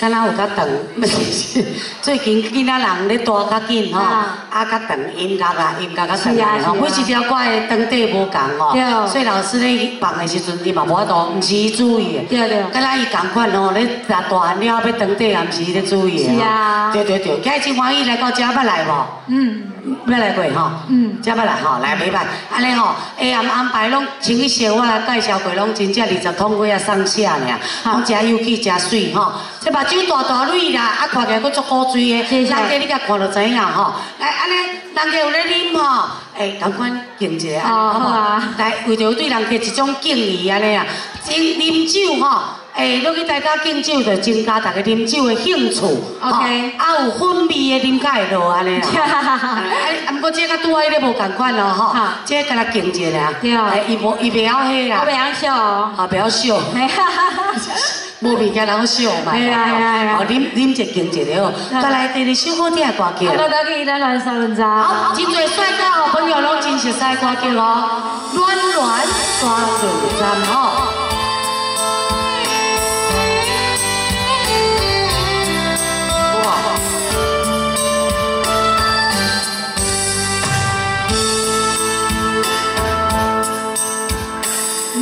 敢若有较长，不是最近囡仔人咧大较紧吼，啊较长音乐啊，音乐较长的吼，每一条歌的长短无共吼，所以老师咧放的时阵，伊嘛无法度，毋是伊注意的。对对。敢若伊共款吼，咧大大汉了要长短也毋是伊咧注意的。是啊。对对对，今日真欢喜来到遮捌来无？嗯。要来过吼？嗯。遮要来吼，来袂歹。安尼吼，下暗安排拢前一些我来介绍过，拢真正二十桶几啊送下尔，拢真有气真水吼。这目睭大大蕊啦，啊看起来佫足古锥的，人家你甲看就知影吼。来，安尼，人家有咧啉吼，诶，同款敬一下，好啊。来，为着对人家一种敬意安尼啊，啉啉酒吼，诶，落去大家敬酒就增加大家啉酒的兴趣。OK，啊有粉味的啉才会落安尼啦。啊，啊，不过这个拄啊，迄个无共款咯吼，这个甲他敬一下。对啊。伊无，伊袂晓迄啦。我袂晓笑哦。啊，袂晓笑。无物件人笑嘛，哦，啉啉一敬一个哦，再来第二首好听的歌曲。好，大家来乱三轮渣。好，真侪帅哥好朋友拢真熟悉歌曲哦，暖暖三轮渣哦。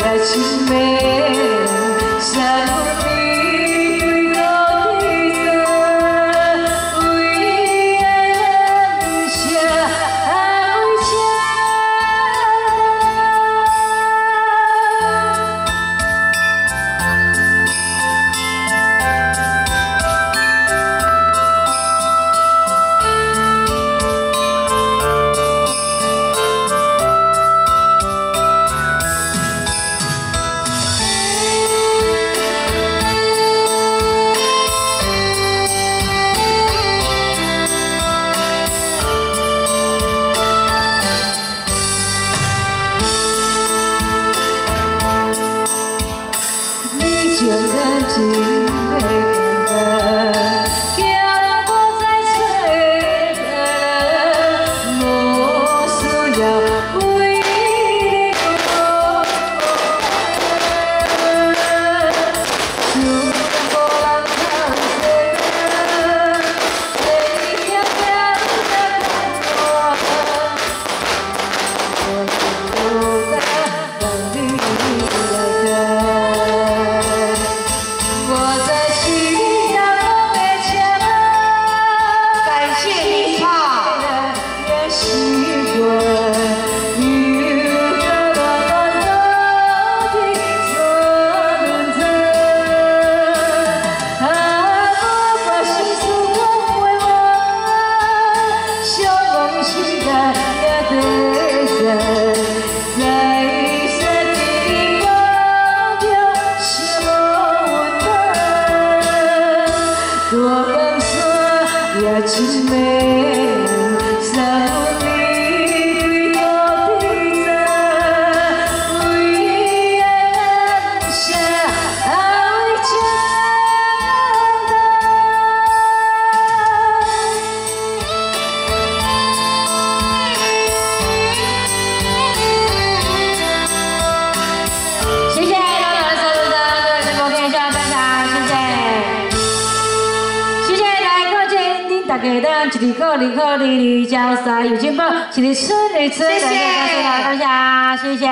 that you made. soul. de mel. 大家等一里口、二口、二二、交三、有进步，一里村、二村，谢谢大家，谢谢。